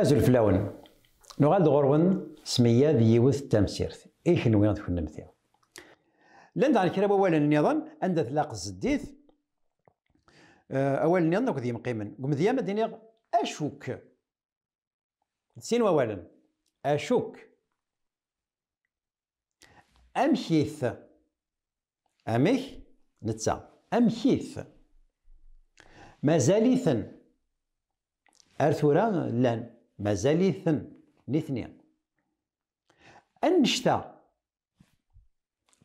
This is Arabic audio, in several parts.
ازل فلاون نغال غرون سمية ديوث التمسيرت إيش نوي تكون نمثي لأن دعني كرا اولا النظام عند تلاق الزديث. آه، اولا النظام نكو ديما قيمن قم ديما ديني أشوك. سين اولا. أشوك. أمشيث. أميح. نتسا. أمشيث. مازاليثن أرثورا. لأن مازاليثن نثنين النشتا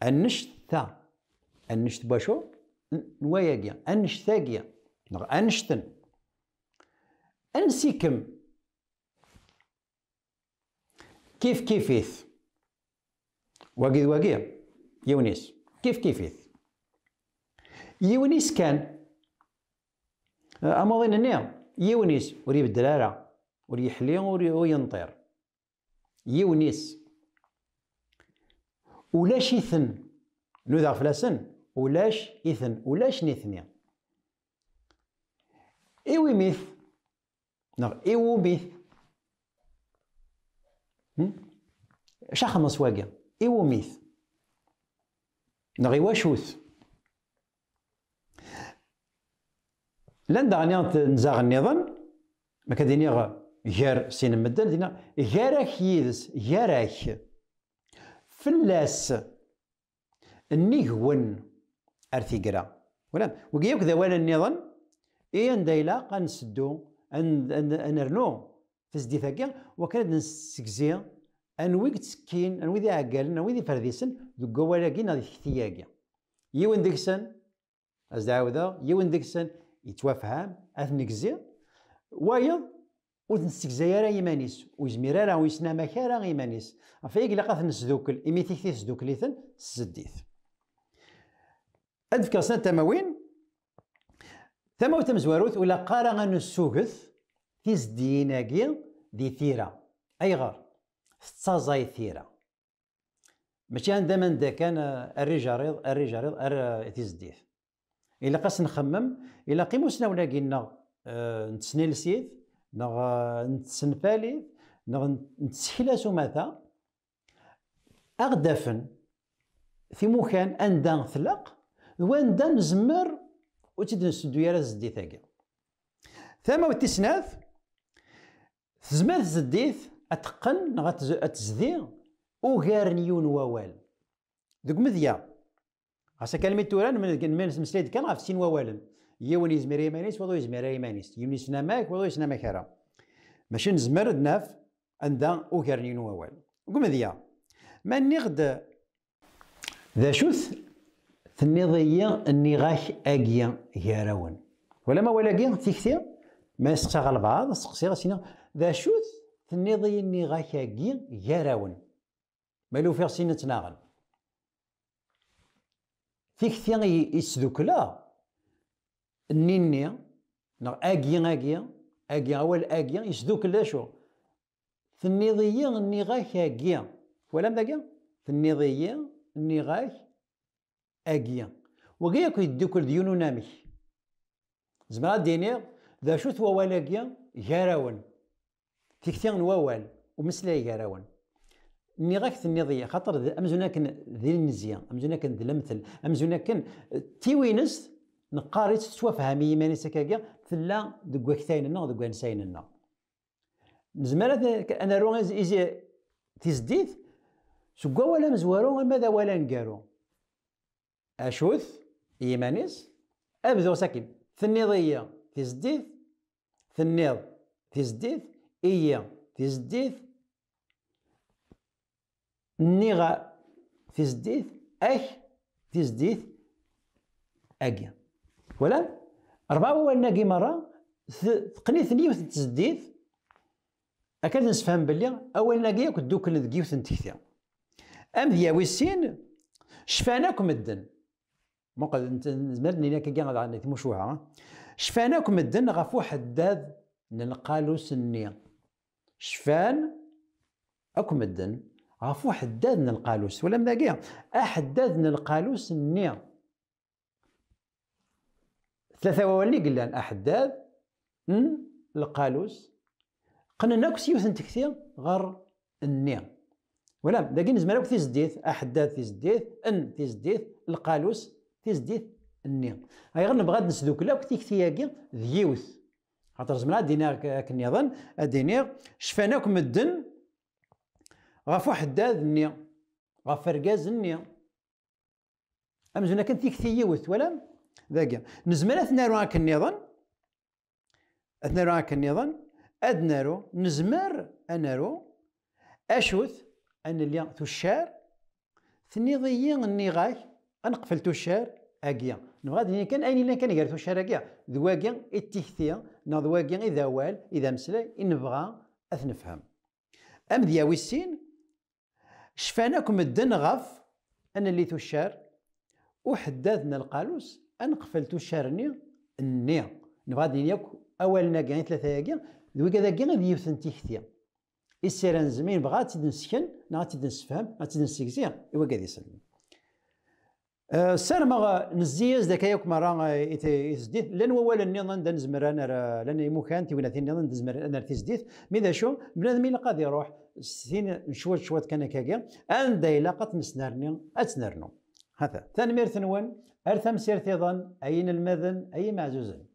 النشتا النشت باشو؟ نواياكيا النشتاكيا انشتن أنسيكم. كيف كيفيث؟ واقي واقي يونيس. كيف كيفيث؟ يونيس كان اماضين النير يونيس وريب الدرارة وريحلي وينطير. يونيس ولاش إثن نوذا فلاسن ولاش إثن ولاش نثني إيوي ميث. نغ إيو ميث. شخمص واقع إيو ميث. نغ واشوث لأن دغني نزاغ النظام؟ ما كديني غير سين مدن دينا غيرك يدس غيرك. فلاس. النيهون ارثيقرا ولا؟ وقيوك ذا ولا النظام إيه دايلا قنسدو أن أن نرنو تسدي ثاكي وكان نسكزي أنوي تسكين أنوي ذي عقال أنوي ذي فرديسن ذو ولاكي نادي ثياكي يون ديكسن؟ أزدعوذا يون ديكسن؟ يتوافهم أثنكزي وايض ور تنستكزا يمانيس ويزمير راه راه يمانيس فيك إلا قاث نسدوكل إمي تيكتي تسدوكليثن سديث أدفكر سنة تماوين تماوت تمزواروث ولا قارا غنسوغث تيزديناكي دي ثيرا أيغار تتازاي ثيرا ماشي عندما دا كان الرجال ريض الرجال ريض تيزديث إلا قاس نخمم إلا قيموسنا ولا قلنا أه نتسني لسيث نغ نتسنفالي نغ نتسحلاسو ماذا؟ أغدفن في مكان أندا ثلق وأندا نزمر وتيد نسدو يا زدي ثاقي ثما وتسناث تزمر زديث أتقن نغ أتزدي وغير نيون ووال. دوك مذيا خاصة كلمة توران من مسليد كان غف سين ووالن يون يزمر يمانيس وضو يزمر يمانيس. يون يسناماك وضو يسناماك هرا. ماشي نزمر دناف عندها اوكرنين ووال قم ذيا. ما نغد ذا شوث النظية النغاش اجيا هيراون ولا ما ولا جيا تيكتي ما على بعض سقسي سينا. ذا شوث النظية النغاش اجيا هيراون ما لو فيغ سينا تناغن تيكتي يسدوكلا النيني نغ آكي آكي آكي أول آكي يسدوك لا شو. في النظية النغاك آكي. ولا مداكي في النظية النغاك اكي وكي يكو يدوكل ديونو نامي زمرا ديني ذا شو ثوا والاكي جاراون تكتين ووال ومسلاي جاراون نغاك النظية خاطر امزونا كان ذي المزيان امزونا كان ذي المثل امزونا كان تيوينس نقاري تتوافهم يماني سكاكيا تلا دك وكتايننا ودك وانسايننا نزمر أنا رو ايزي تزديد سكوا ولا مزوارو ماذا ولا نقارو؟ أشوث يمانيس ابدو ساكن. ثنيضية تزديد ثنيض تزديد إيا تزديد نيغا تزديد أخ تزديد أجيا ولا أربعة ولنا مرة تقني ثنية وتزديد أكاد نسفهم بلي أول ناقي كدوك ندقي وتنتكثي أم ذيا ويسين؟ شفاناكم الدن. موقع انت زمرني لك كاع غادي مشوعة شفاناكم الدن غف واحد داد نلقالو سني شفان؟ أكم الدن. غف واحد داد نلقالوس ولا مداقيا أحد داد نلقالوس الني ثلاثة وولي قلنا أحداث القالوس. قلنا ناك سيوث تكثير غير الني ولا داكي نزمر اكو تيزديت أحداث تيزديت أن تيزديت القالوس تيزديت الني هاي غير نبغى نسدوك لا تيكثياكي ذيوث خاطر زمرا دينا كنيظن اديني شفاناك مدن غف واحد الني غف ركاز الني امزونا كان تيكثي يوث ولا؟ ذاك نزمر اثنارو هاك النظام. اثنارو هاك النظام. ادنارو نزمر انارو أشوث ان اللي تشار ثنيضيين النغاي أنقفل تشار اكيا نبغى ديني كان أين كان يقال تشار اكيا ذواكيا التيكثيا نا إذا وال. إذا مسلا. نبغى أثنفهم. أم دياوي السين شفاناكم الدن غف ان اللي تشار وحداثنا القالوس. انقفل تشارني الني نبغى ديني اولنا كاين ثلاثة ياكيا ذوي كذا كاين غادي يوثن تيكثيا السيران زمين بغات تيد نسكن نا تيد نسفهم نا تيد نسكزي إوا كاد يسلم. أه سالما نزيز ذاك ياك مرة يتزديت لأن هو النظام دا نزمر أنا لأن مكان تيونا في النظام نزمر أنا تزديت مي شو؟ بنادم إلا قاد يروح سين شوات شوات كان كاكا ان دا قد نسنرني اتسنرنو هذا ثاني مير ثنوان أرثم سير تيضن أين المذن اي معزوزن؟